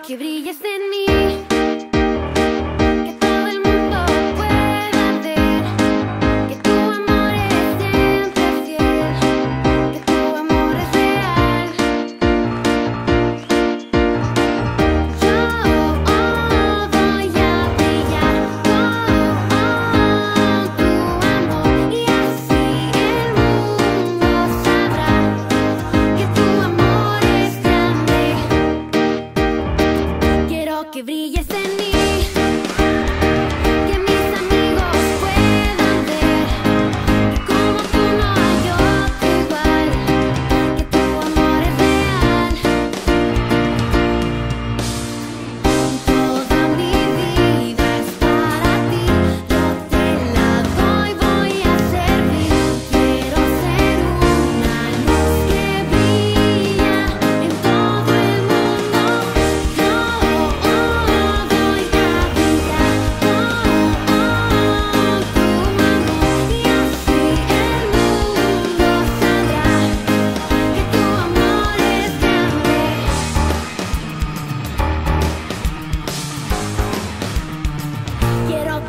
que brilles en mí.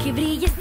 que brille